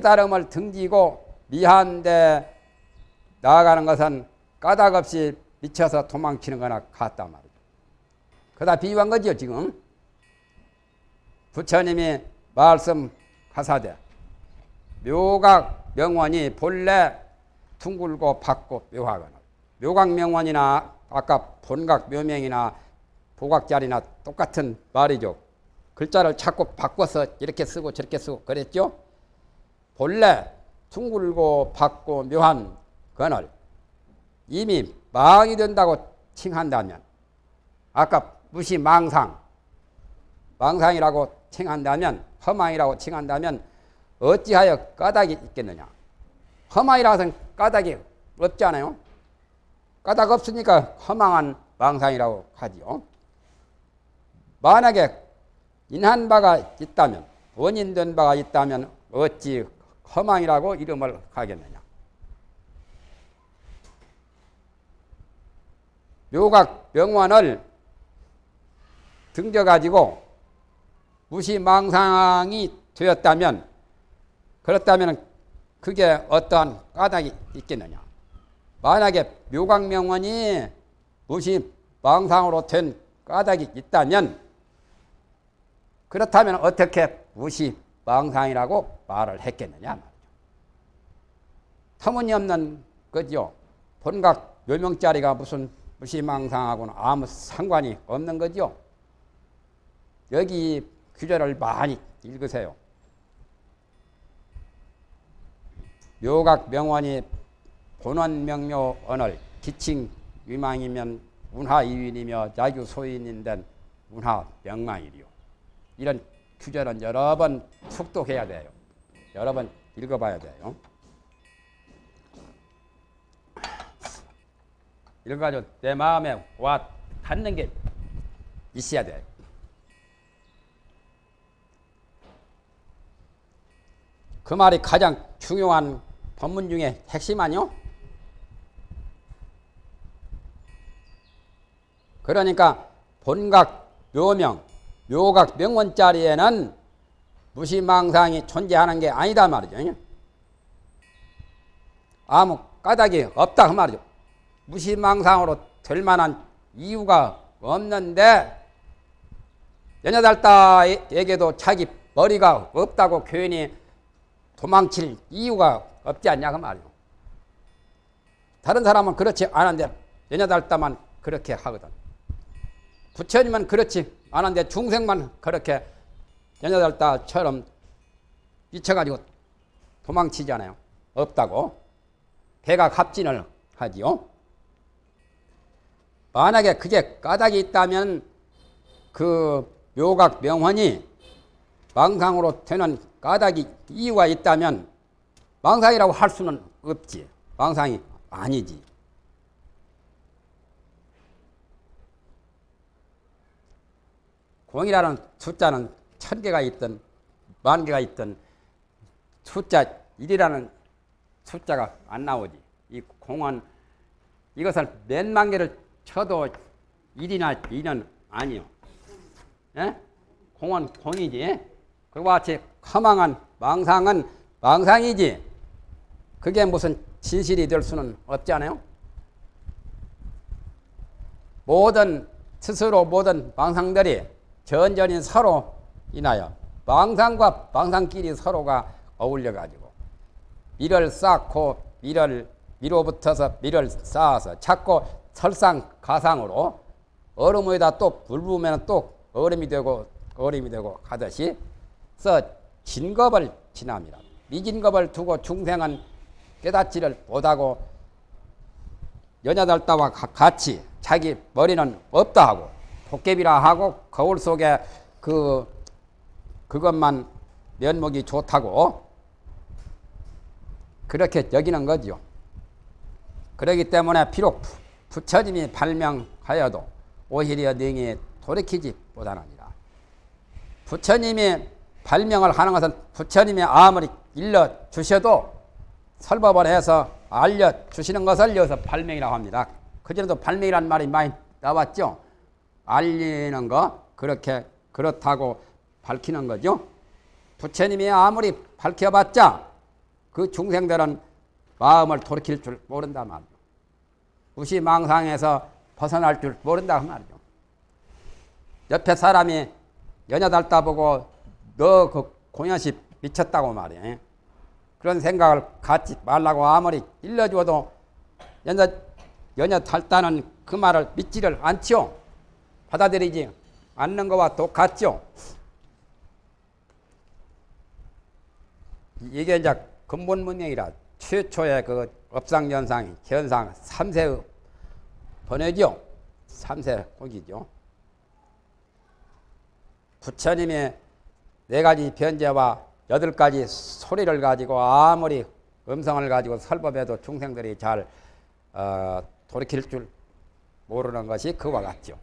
깨달음을 등지고 미한데 나아가는 것은 까닭 없이 미쳐서 도망치는 거나 같단 말이죠. 그다 비유한 거죠, 지금. 부처님이 말씀하사대 묘각 명원이 본래 둥글고 밝고 묘하거나 묘각 명원이나 아까 본각 묘명이나 보각자리나 똑같은 말이죠. 글자를 자꾸 바꿔서 이렇게 쓰고 저렇게 쓰고 그랬죠. 본래 둥글고 밝고 묘한 건을 이미 망이 된다고 칭한다면 아까 무시 망상 망상이라고 칭한다면 허망이라고 칭한다면 어찌하여 까닭이 있겠느냐? 허망이라서는 까닭이 없잖아요? 까닭 없으니까 허망한 망상이라고 하지요. 만약에 인한 바가 있다면 원인된 바가 있다면 어찌 허망이라고 이름을 하겠느냐? 묘각 명원을 등져가지고 무시망상이 되었다면 그렇다면 그게 어떠한 까닭이 있겠느냐? 만약에 묘각 명원이 무시망상으로 된 까닭이 있다면 그렇다면 어떻게 무시 망상이라고 말을 했겠느냐 말이죠. 터무니없는 거죠. 본각 묘명자리가 무슨 무시망상하고는 아무 상관이 없는 거죠. 여기 규절을 많이 읽으세요. 묘각 명원이 본원 명묘 언을 기칭 위망이면 운하 이윈이며 자규 소인인 된 운하 명망이리요. 이런 규절은 여러 번 숙독해야 돼요. 여러 번 읽어봐야 돼요. 이래가지고 내 마음에 와 닿는 게 있어야 돼. 그 말이 가장 중요한 법문 중에 핵심 아니요? 그러니까 본각 묘명, 묘각 명원자리에는 무시망상이 존재하는 게 아니다 말이죠. 아무 까닭이 없다 그 말이죠. 무시망상으로 될 만한 이유가 없는데 연여달다에게도 자기 머리가 없다고 괜히 도망칠 이유가 없지 않냐 그 말이요. 다른 사람은 그렇지 않은데 연여달다만 그렇게 하거든. 부처님은 그렇지 않은데 중생만 그렇게 연여달다처럼 미쳐가지고 도망치잖아요. 없다고. 배가 갑진을 하지요. 만약에 그게 까닭이 있다면 그 묘각 명언이 망상으로 되는 까닭이 이유가 있다면 망상이라고 할 수는 없지. 망상이 아니지. 공이라는 숫자는 천 개가 있든 만 개가 있든 숫자 1이라는 숫자가 안 나오지. 이 공은 이것을 몇 만 개를 쳐도 1이나 2는 아니요. 예? 공은 공이지. 그와 같이 허망한 망상은 망상이지. 그게 무슨 진실이 될 수는 없잖아요. 모든 스스로 모든 망상들이 전전인 서로 인하여 망상과 망상끼리 서로가 어울려 가지고 밀을 쌓고 밀을 밀어붙어서 밀을 쌓아서 자꾸 설상 가상으로 얼음에다 또물 부으면 또 얼음이 되고 얼음이 되고 하듯이 써 진겁을 지납니다. 미진겁을 두고 중생은 깨닫지를 못하고 연야달다와 같이 자기 머리는 없다 하고 도깨비라 하고 거울 속에 그 그것만 면목이 좋다고 그렇게 여기는 거죠. 그러기 때문에 비록 부처님이 발명하여도 오히려 능히 돌이키지 못하느니라. 부처님이 발명을 하는 것은 부처님이 아무리 일러 주셔도 설법을 해서 알려 주시는 것을 여기서 발명이라고 합니다. 그전에도 발명이라는 말이 많이 나왔죠. 알리는 거 그렇게 그렇다고 밝히는 거죠. 부처님이 아무리 밝혀봤자 그 중생들은 마음을 돌이킬 줄 모른다 말이죠. 무시망상에서 벗어날 줄 모른다 그 말이죠. 옆에 사람이 연여 달다 보고 너 그 공연시 미쳤다고 말이에요. 그런 생각을 갖지 말라고 아무리 일러주어도 연여, 달다는 그 말을 믿지를 않지요. 받아들이지 않는 것과 똑같죠. 이게 이제 근본 문명이라 최초의 그 업상연상, 현상 3세 번외죠. 3세 공기죠. 부처님의 네 가지 변제와 여덟 가지 소리를 가지고 아무리 음성을 가지고 설법해도 중생들이 잘 어, 돌이킬 줄 모르는 것이 그와 같죠.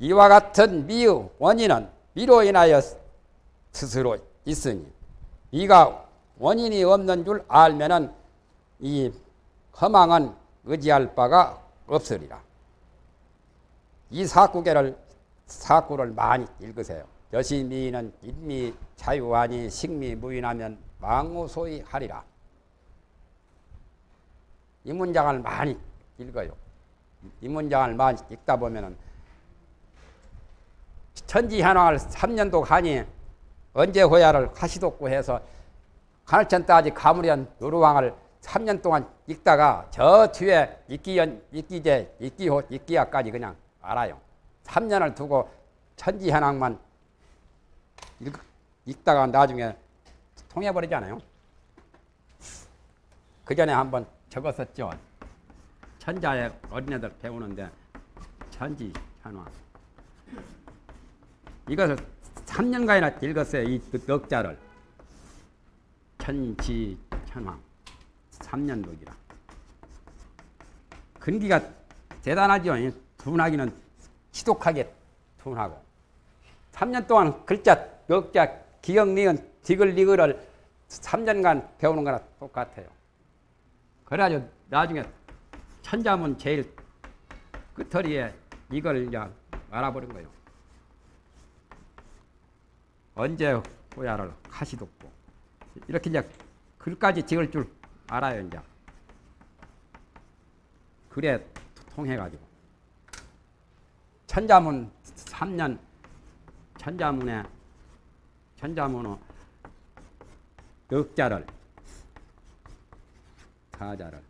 이와 같은 미의 원인은 미로 인하여 스스로 있으니 이가 원인이 없는 줄 알면은 이 허망은 의지할 바가 없으리라. 이 사구계를 사구를 많이 읽으세요. 여시미는 인미 자유하니 식미 무인하면 망무소이 하리라. 이 문장을 많이 읽어요. 이 문장을 많이 읽다 보면은 천지현황을 3년도 가니 언제 호야를 하시독고 해서 가늘천 따지 가무련 노루왕을 3년 동안 읽다가 저 뒤에 읽기연, 읽기제, 읽기호, 읽기야까지 그냥 알아요. 3년을 두고 천지현황만 읽, 읽다가 나중에 통해버리잖아요. 그 전에 한번 적었었죠. 천자의 어린애들 배우는데 천지현황. 이것을 3년간이나 읽었어요. 이 넉자를. 천지 천황. 3년 넉이라. 근기가 대단하죠. 둔하기는 지독하게 둔하고. 3년 동안 글자, 넉자, 기억, 니은, 디글, 리글을 3년간 배우는 거나 똑같아요. 그래가지고 나중에 천자문 제일 끝터리에 이걸 이제 알아버린 거예요. 언제 호야를 가시독고. 이렇게 이제 글까지 지을 줄 알아요 이제. 그래 통해가지고. 천자문 3년 천자문에 천자문어 넉자를 사자를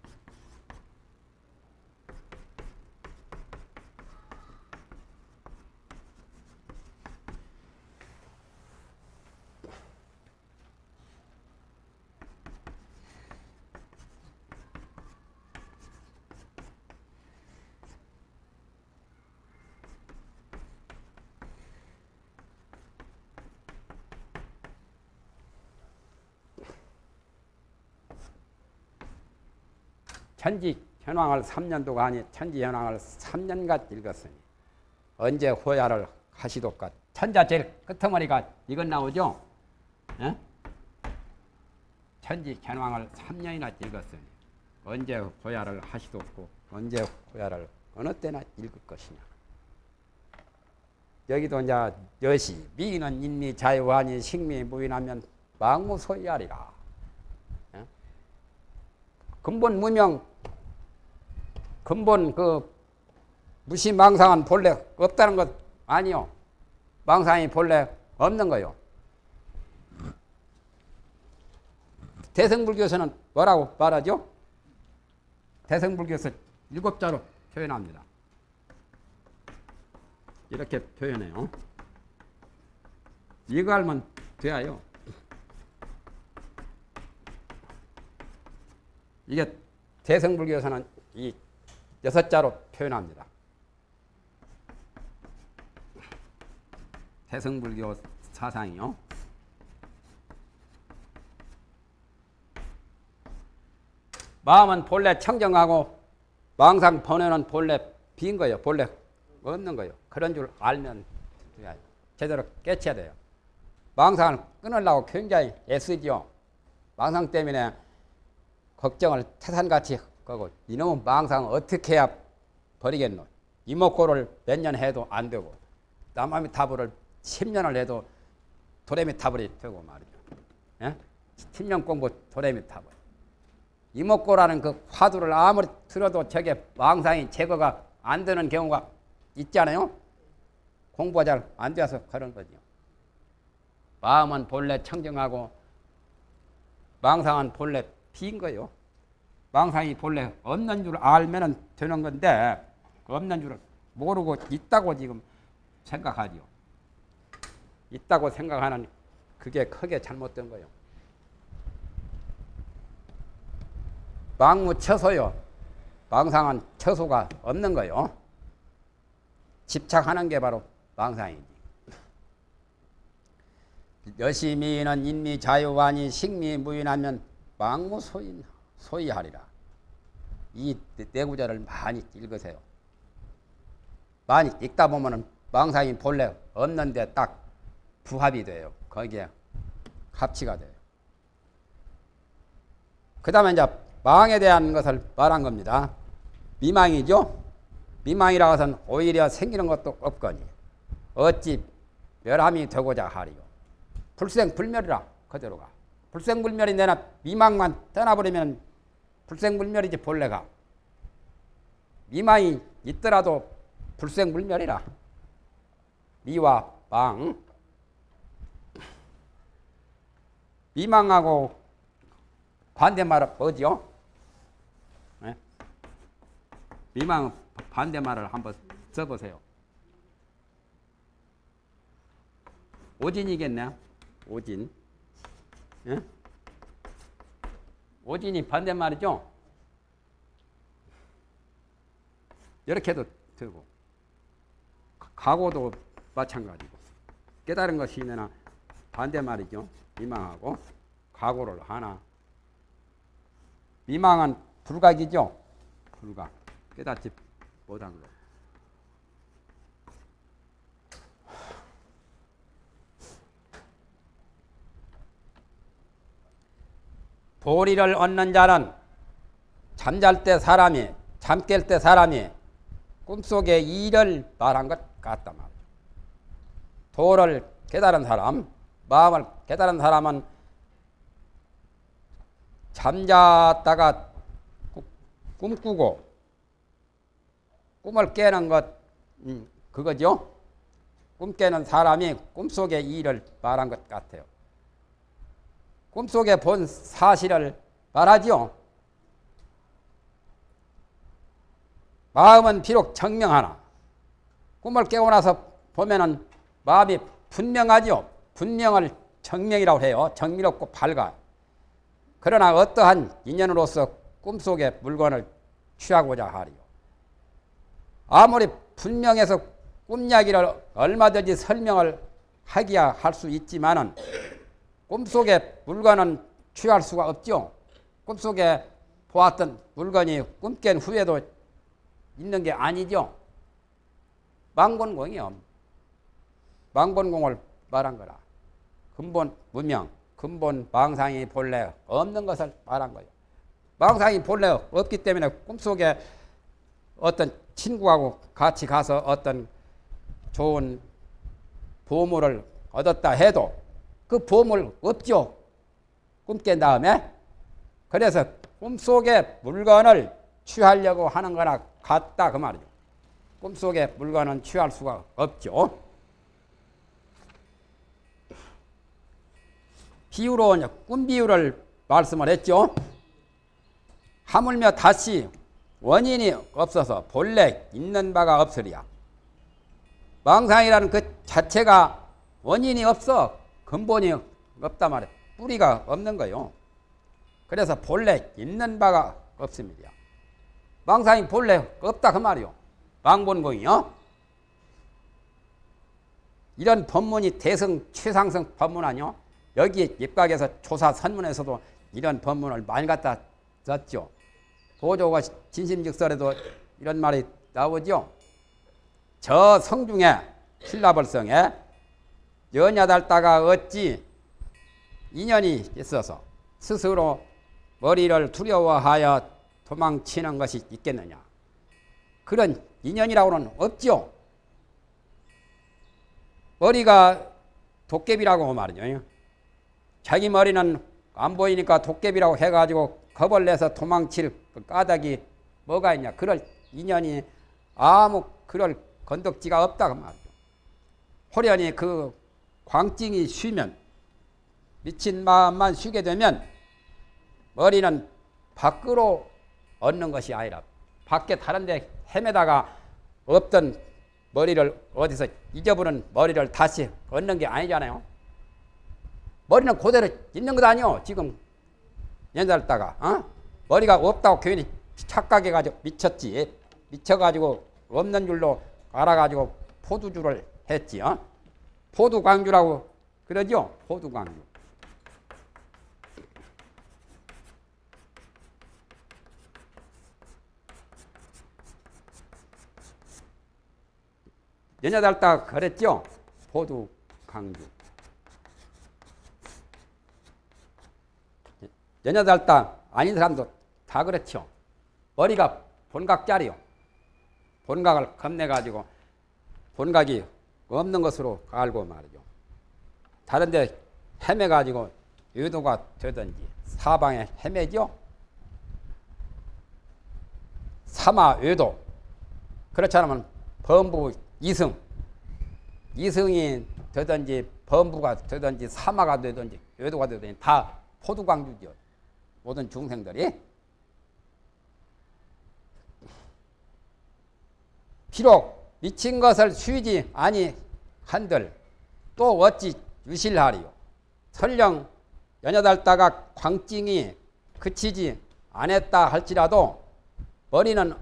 천지 현황을 3년도가 아니 천지 현황을 3년간 읽었으니 언제 호야를 하시도까 천자 제일 끝머리가 이건 나오죠? 에? 천지 현황을 3년이나 읽었으니 언제 호야를 하시도고 언제 호야를 어느 때나 읽을 것이냐 여기도 이제 여시 미인은 인미 자유하니 식미 무인하면 망무소이하리라 근본 무명 근본 그 무시망상은 본래 없다는 것 아니요. 망상이 본래 없는 거요. 대승불교에서는 뭐라고 말하죠? 대승불교에서 일곱 자로 표현합니다. 이렇게 표현해요. 이거 알면 돼요. 이게 대승불교에서는 이 여섯 자로 표현합니다. 대승불교 사상이요. 마음은 본래 청정하고 망상 번뇌는 본래 빈 거예요. 본래 없는 거예요. 그런 줄 알면 제대로 깨쳐야 돼요. 망상을 끊으려고 굉장히 애쓰죠. 망상 때문에 걱정을 태산같이 하고 이놈은 망상 어떻게 해야 버리겠노? 이목고를 몇 년 해도 안 되고 남함이 타부를 10년을 해도 도레미타블이 되고 말이죠. 예? 10년 공부 도레미타블. 이목고라는 그 화두를 아무리 들어도 저게 망상이 제거가 안 되는 경우가 있잖아요. 공부가 잘 안 돼서 그런 거죠. 마음은 본래 청정하고 망상은 본래 비인 거요. 망상이 본래 없는 줄 알면 되는 건데 없는 줄을 모르고 있다고 지금 생각하지요. 있다고 생각하는 그게 크게 잘못된 거예요. 망무 처소요. 망상은 처소가 없는 거요. 집착하는 게 바로 망상이지. 여시미는 인미 자유완이 식미 무인하면 망무 소인 소이하리라. 이 내구절을 많이 읽으세요. 많이 읽다 보면은 망상이 본래 없는데 딱 부합이 돼요. 거기에 합치가 돼요. 그 다음에 이제 망에 대한 것을 말한 겁니다. 미망이죠? 미망이라 것은 오히려 생기는 것도 없거니 어찌 멸함이 되고자 하리요. 불생불멸이라 그대로가. 불생불멸이 내나 미망만 떠나버리면 불생불멸이지 본래가. 미망이 있더라도 불생불멸이라. 미와 망. 미망하고 반대말은 뭐지요? 네? 미망 반대말을 한번 써보세요. 오진이겠네. 오진. 예? 오진이 반대말이죠? 이렇게도 되고 각오도 마찬가지고 깨달은 것이 있나 반대말이죠. 미망하고 각오를 하나 미망은 불각이죠. 불각. 깨닫지 못한 거. 보리를 얻는 자는 잠잘 때 사람이 잠 깰 때 사람이 꿈속에 일을 말한 것 같다 말. 도를 깨달은 사람, 마음을 깨달은 사람은 잠잤다가 꿈꾸고 꿈을 깨는 것 음, 그거죠. 꿈 깨는 사람이 꿈속의 일을 말한 것 같아요. 꿈속에 본 사실을 말하지요. 마음은 비록 청명하나 꿈을 깨고 나서 보면은 마음이 분명하지요. 분명을 정명이라고 해요. 정밀없고 밝아. 그러나 어떠한 인연으로서 꿈속의 물건을 취하고자 하리요. 아무리 분명해서 꿈 이야기를 얼마든지 설명을 하기야 할 수 있지만은 꿈속의 물건은 취할 수가 없죠. 꿈속에 보았던 물건이 꿈깬 후에도 있는 게 아니죠. 망본공이요. 망본공을 말한 거라. 근본 무명. 근본 망상이 본래 없는 것을 말한 거예요. 망상이 본래 없기 때문에 꿈속에 어떤 친구하고 같이 가서 어떤 좋은 보물을 얻었다 해도 그 보물 없죠. 꿈깬 다음에. 그래서 꿈속에 물건을 취하려고 하는 거나 같다 그 말이죠. 꿈속에 물건은 취할 수가 없죠. 비유로 꿈 비유를 말씀을 했죠. 하물며 다시 원인이 없어서 본래 있는 바가 없으리야. 망상이라는 그 자체가 원인이 없어. 근본이 없다 말이야. 뿌리가 없는 거요. 그래서 본래 있는 바가 없습니다. 망상이 본래 없다 그 말이요. 망본공이요. 이런 법문이 대성 최상승 법문 아니요? 여기 입각에서 조사 선문에서도 이런 법문을 많이 갖다 썼죠. 보조가 진심직설에도 이런 말이 나오죠. 저 성중에 신라벌성에 연야달다가 어찌 인연이 있어서 스스로 머리를 두려워하여 도망치는 것이 있겠느냐. 그런 인연이라고는 없죠. 머리가 도깨비라고 말이죠. 자기 머리는 안 보이니까 도깨비라고 해가지고 겁을 내서 도망칠 그 까닭이 뭐가 있냐. 그럴 인연이 아무 그럴 건덕지가 없다고 말이죠. 호련히 그 광증이 쉬면 미친 마음만 쉬게 되면 머리는 밖으로 얻는 것이 아니라 밖에 다른 데 헤매다가 없던 머리를 어디서 잊어버린 머리를 다시 얻는 게 아니잖아요. 머리는 그대로 있는 것 아니요. 지금 연달다가 어? 머리가 없다고 괜히 착각해가지고 미쳤지. 미쳐가지고 없는 줄로 알아가지고 포도주를 했지. 어? 포도광주라고 그러죠. 포도광주. 연여달다 그랬죠. 포도광주. 연여달다 아닌 사람도 다 그렇죠. 머리가 본각짜리요. 본각을 겁내가지고 본각이 없는 것으로 알고 말이죠. 다른 데 헤매가지고 의도가 되든지 사방에 헤매죠. 사마 의도. 그렇지 않으면 범부 이승. 이승이 되든지 범부가 되든지 사마가 되든지 의도가 되든지 다 포두광주죠. 모든 중생들이. 비록 미친 것을 쉬지 아니 한들 또 어찌 유실하리요. 설령 연여달다가 광증이 그치지 않았다 할지라도 머리는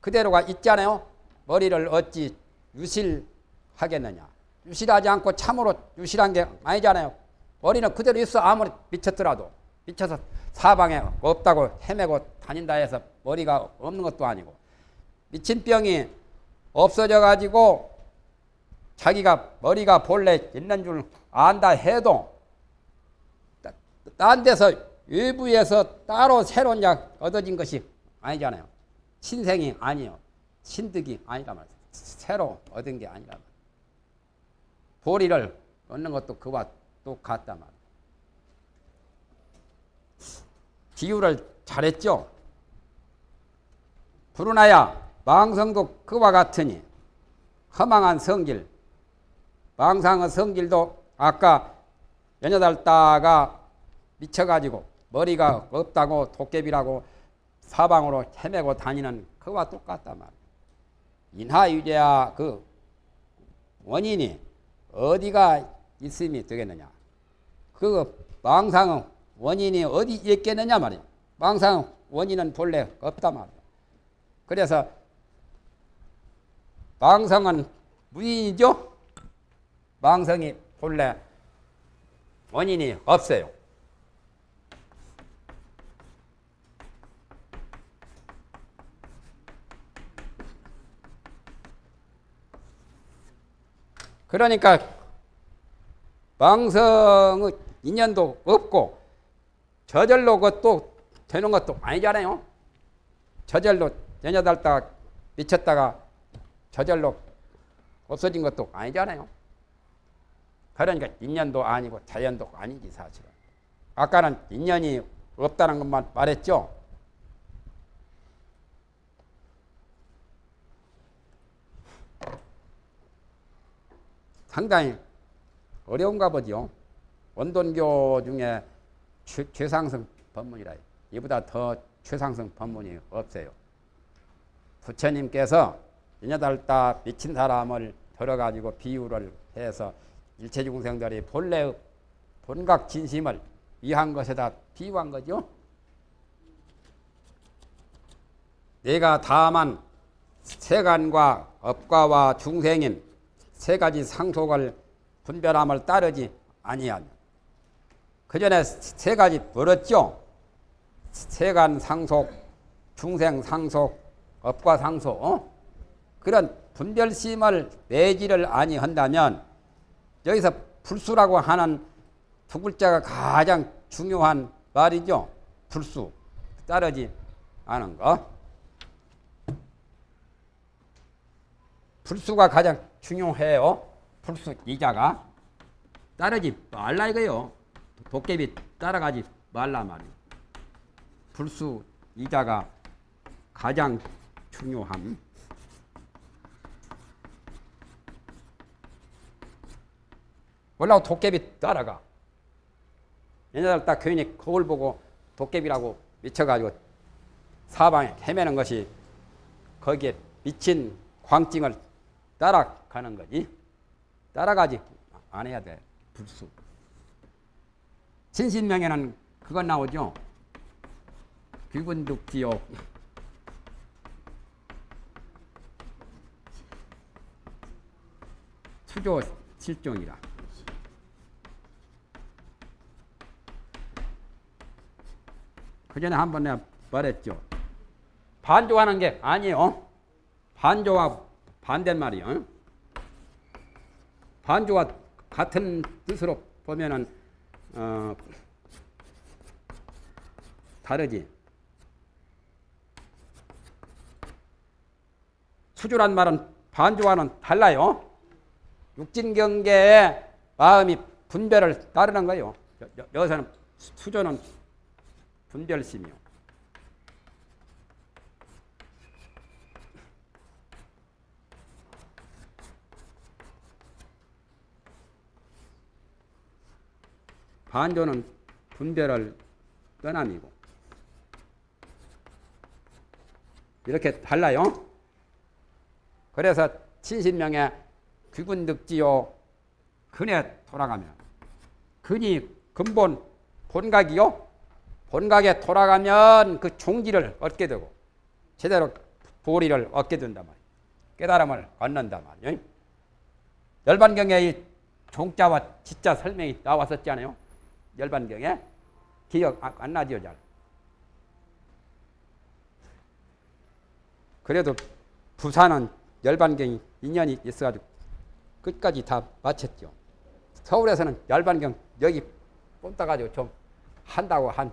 그대로가 있잖아요. 머리를 어찌 유실하겠느냐. 유실하지 않고 참으로 유실한 게 아니잖아요. 머리는 그대로 있어 아무리 미쳤더라도 미쳐서 사방에 없다고 헤매고 다닌다 해서 머리가 없는 것도 아니고 미친 병이 없어져 가지고 자기가 머리가 본래 있는 줄 안다 해도 딴 데서 외부에서 따로 새로운 약 얻어진 것이 아니잖아요. 신생이 아니요. 신득이 아니라 말이에요. 새로 얻은 게 아니라 말이에요. 보리를 얻는 것도 그와 똑같단 말이에요. 비유를 잘했죠? 부르나야 망성도 그와 같으니 허망한 성질 망상의 성질도 아까 연여달다가 미쳐가지고 머리가 없다고 도깨비라고 사방으로 헤매고 다니는 그와 똑같단 말이야. 인하유제야 그 원인이 어디가 있음이 되겠느냐. 그 망상의 원인이 어디 있겠느냐 말이야. 망상의 원인은 본래 없단 말이야. 그래서 망상은 무인이죠? 망상이 본래 원인이 없어요. 그러니까 망성의 인연도 없고 저절로 그것도 되는 것도 아니잖아요. 저절로 연여달다가 미쳤다가 저절로 없어진 것도 아니잖아요. 그러니까 인연도 아니고 자연도 아니지 사실은. 아까는 인연이 없다는 것만 말했죠. 상당히 어려운가 보죠. 원돈교 중에 최, 최상승 법문이라 이보다 더 최상승 법문이 없어요. 부처님께서 인여달다 미친 사람을 들어가지고 비유를 해서 일체중생들이 본래 본각 진심을 위한 것에다 비유한 거죠. 내가 다만 세간과 업과와 중생인 세 가지 상속을 분별함을 따르지 아니하며 그 전에 세 가지 벌었죠. 세간 상속, 중생 상속, 업과 상속 어? 그런 분별심을 내지를 아니한다면 여기서 불수라고 하는 두 글자가 가장 중요한 말이죠. 불수 따르지 않은 거. 불수가 가장 중요해요. 불수 이자가 따르지 말라 이거요. 도깨비 따라가지 말라 말이요. 불수 이자가 가장 중요함. 원래 도깨비 따라가. 얘네들 딱 괜히 거울 보고 도깨비라고 미쳐가지고 사방에 헤매는 것이 거기에 미친 광증을 따라가는 거지. 따라가지 안 해야 돼. 불수. 신신명에는 그건 나오죠. 귀군득지요. 수조 실종이라. 그 전에 한 번 내가 말했죠. 반조하는 게 아니에요. 반조와 반대말이요. 반조와 같은 뜻으로 보면은 어, 다르지. 수주란 말은 반조와는 달라요. 육진경계의 마음이 분별을 따르는 거예요. 여, 여기서는 수조는 분별심이요. 반조는 분별을 떠남이고 이렇게 달라요. 그래서 친신명에 귀군 득지요 근에 돌아가면 근이 근본 본각이요. 본각에 돌아가면 그 종지를 얻게 되고 제대로 보리를 얻게 된단 말이에요. 깨달음을 얻는단 말이에요. 열반경에 이 종자와 지자 설명이 나왔었잖아요. 열반경에 기억 안 나죠, 잘. 그래도 부산은 열반경이 인연이 있어가지고 끝까지 다 마쳤죠. 서울에서는 열반경 여기 뽐따가지고 좀 한다고 한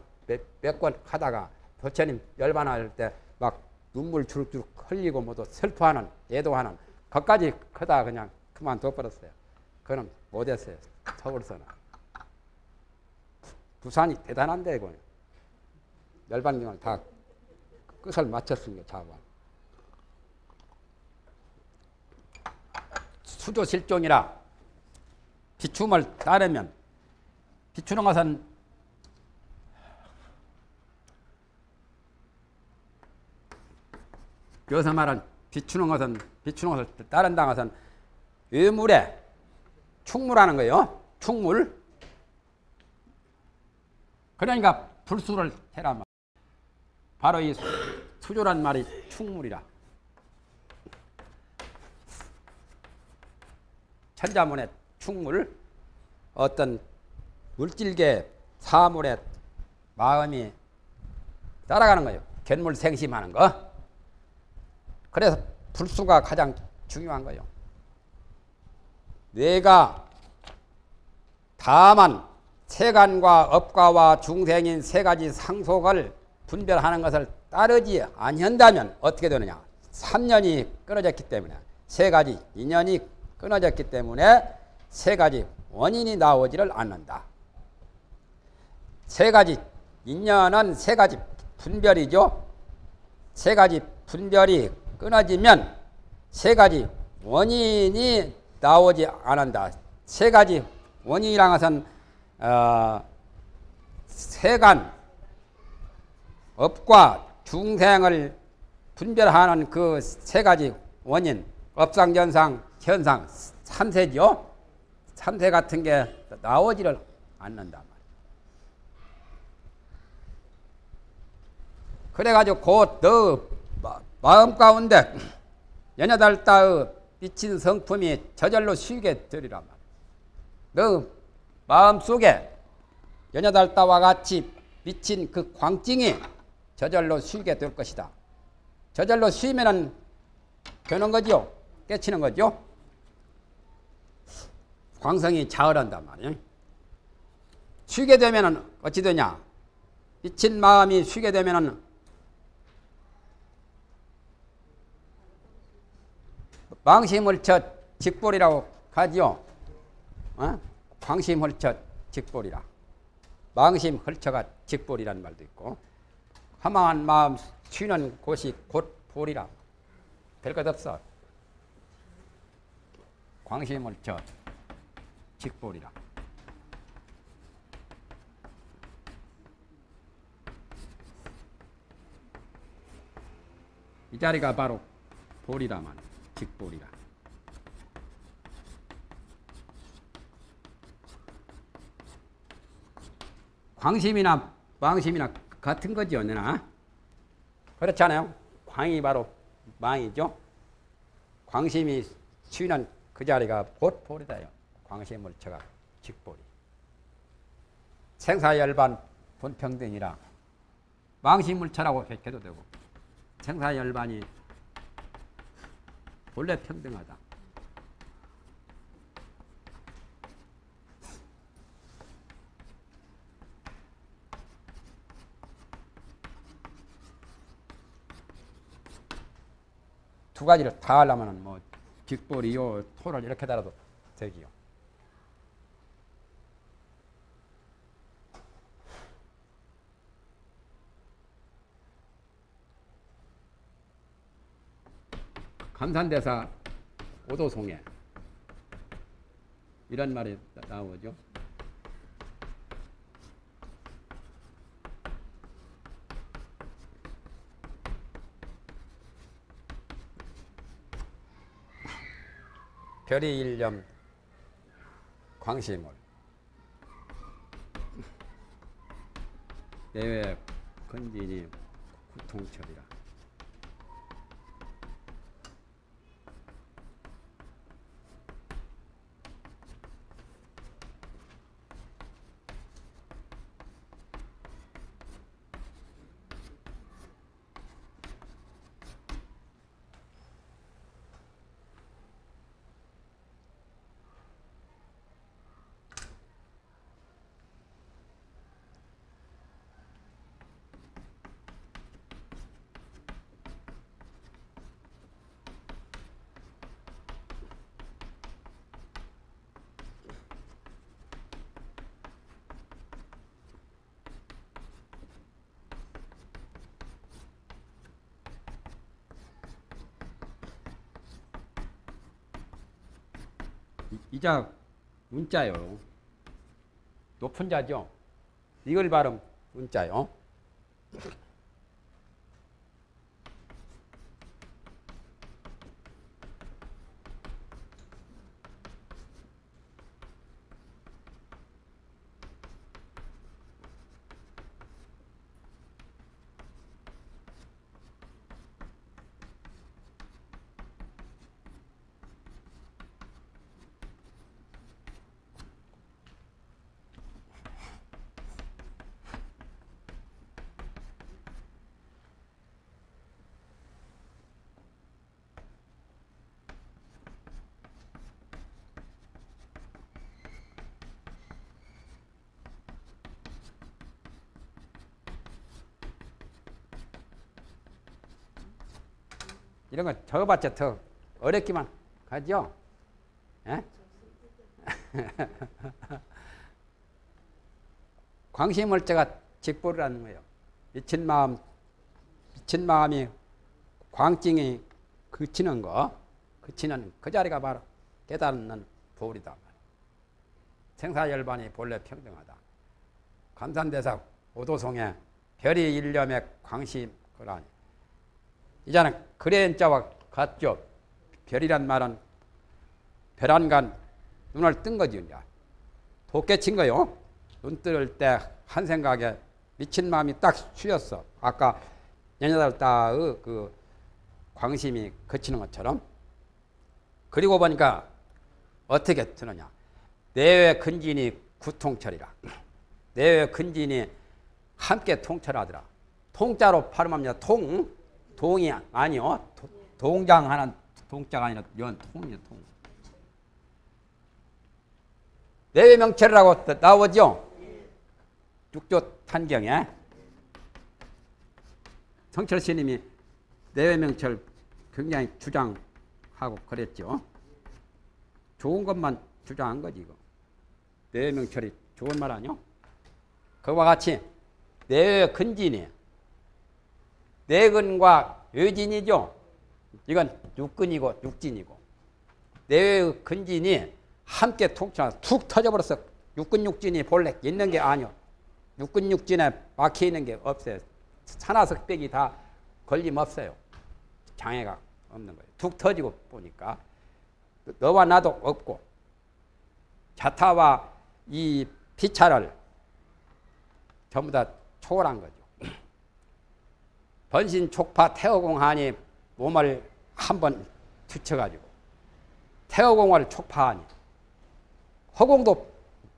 몇 권 하다가 부처님 열반할 때 막 눈물 주룩주룩 흘리고 뭐도 슬퍼하는 애도하는 거까지 크다 그냥 그만둬 버렸어요. 그는 못했어요. 서울서는. 부산이 대단한데 이거 열반경을 다 끝을 마쳤습니다. 자관. 수조 실종이라 비춤을 따르면 비추는 것은 여기서 말한 비추는 것은 비추는 것을 따른다는 것은 외물에 충물하는 거예요. 충물. 그러니까 불수를 해라 말. 바로 이 수조란 말이 충물이라. 천자문의 충물, 어떤 물질계 사물의 마음이 따라가는 거예요. 견물 생심하는 거. 그래서 불수가 가장 중요한 거예요. 뇌가 다만 세간과 업과와 중생인 세 가지 상속을 분별하는 것을 따르지 아니한다면 어떻게 되느냐? 3년이 끊어졌기 때문에 세 가지 인연이 끊어졌기 때문에 세 가지 원인이 나오지를 않는다. 세 가지 인연은 세 가지 분별이죠. 세 가지 분별이 끊어지면 세 가지 원인이 나오지 않는다. 세 가지 원인이란 것은 어, 세간 업과 중생을 분별하는 그 세 가지 원인 업상전상 현상 삼세죠. 삼세 같은 게 나오지를 말이에요. 그래가지고 곧너 마음 가운데 연여달 따의 비친 성품이 저절로 쉬게 되리란 말이에요. 너 마음 속에 연여달 따와 같이 비친 그 광증이 저절로 쉬게 될 것이다. 저절로 쉬면은 되는 거죠. 깨치는 거죠. 광성이 자을한단 말이에요. 쉬게 되면은 어찌 되냐? 미친 마음이 쉬게 되면은 망심을 쳐 직볼이라고 하지요. 어? 광심 헐처 직볼이라. 망심 헐처가 직볼이라는 말도 있고 허망한 마음 쉬는 곳이 곧 볼이라. 별것 없어. 광심 헐처 직볼이라. 이 자리가 바로 볼이라만 직볼이라. 광심이나 망심이나 같은 거지 언제나 그렇잖아요. 광이 바로 망이죠. 광심이 쉬는 그 자리가 곧 볼이다요. 광심을 쳐가 직볼이. 생사열반 분평등이라 망심을 쳐라고 해도 되고 생사열반이 본래 평등하다. 두 가지를 다 하려면 뭐 직볼이요 토를 이렇게 달아도 되기요. 감산대사 오도송에 이런 말이 나오죠. 별이 일념 광심을 내외 건진이 구통철이라 이- 이자 문자요. 높은 자죠. 이걸 발음 문자요. 이런 거 적어봤자 더 어렵기만 하죠. 예? 광심을자가 직보라는 거예요. 미친 마음, 미친 마음이 광증이 그치는 거, 그치는 그 자리가 바로 깨닫는 보리다. 생사열반이 본래 평등하다. 감산대사 오도송에 별이 일념의 광심 그러니 이자는 그래자와 같죠. 별이란 말은 별안간 눈을 뜬 거지 이제. 돋게 친 거요. 눈 뜰 때 한 생각에 미친 마음이 딱 쉬었어. 아까 연여덟 따의 그 광심이 그치는 것처럼. 그리고 보니까 어떻게 드느냐. 내외 근진이 구통철이라. 내외 근진이 함께 통철하더라. 통자로 발음하면 통, 동이 아니요. 도- 동장하는 동자가 아니라 연 통이요 통. 내외 명철이라고 나오죠. 육조 탄경에 성철 스님이 내외 명철 굉장히 주장하고 그랬죠. 좋은 것만 주장한 거지 이거. 내명철이 좋은 말 아니요? 그와 같이 내의 근진이 내근과 여진이죠. 이건 육근이고 육진이고 내의 근진이 함께 툭, 툭 터져버렸어. 육근 육진이 본래 있는 게 아니요. 육근 육진에 막혀 있는 게 없어요. 산화석백이 다 걸림 없어요. 장애가 없는 거예요. 툭 터지고 보니까 너와 나도 없고 자타와 이 피차를 전부 다 초월한 거죠. 번신 촉파 태어공하니 몸을 한번 뒤쳐가지고 태어공을 촉파하니 허공도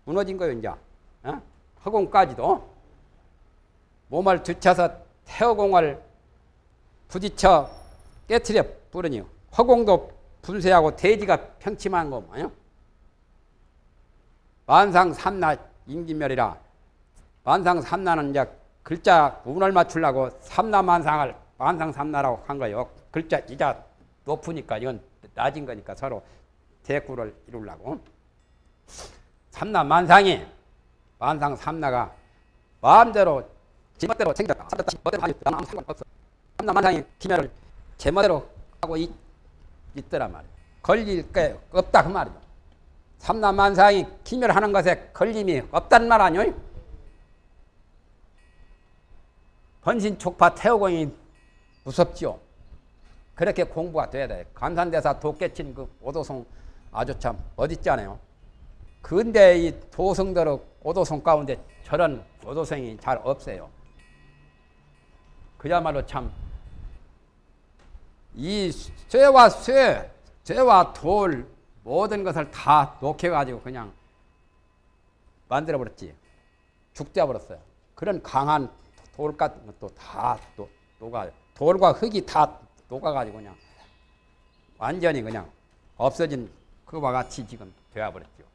무너진 거예요, 이제. 어? 허공까지도 몸을 뒤쳐서 태어공을 부딪혀 깨트려 부르니 허공도 분쇄하고 대지가 평침한 거 뭐요? 만상 삼나 임진멸이라 만상 삼나는 이제 글자 운을 맞추려고 삼나 만상을 만상 삼나라고 한 거예요. 글자 이자 높으니까 이건 낮은 거니까 서로 대꾸를 이루려고 삼나 만상이 만상 삼나가 마음대로 제멋대로 생겼다. 멋대로 하지 나는 아무 상관없어. 삼나 만상이 기멸을 제멋대로 하고 있, 있더란 말이에요. 걸릴 게 없다 그 말이죠. 삼나 만상이 기멸하는 것에 걸림이 없단 말 아니요? 번신 촉파 태호공이 무섭지요. 그렇게 공부가 돼야 돼. 감산대사 도깨친 그 오도성 아주 참 멋있잖아요. 근데 이 도성대로 오도성 가운데 저런 오도성이 잘 없어요. 그야말로 참 이 쇠와 쇠, 쇠와 돌 모든 것을 다 녹여가지고 그냥 만들어버렸지. 죽져버렸어요. 그런 강한 돌 같은 것도 다 녹아, 돌과 흙이 다 녹아가지고 그냥 완전히 그냥 없어진 그와 같이 지금 되어버렸죠.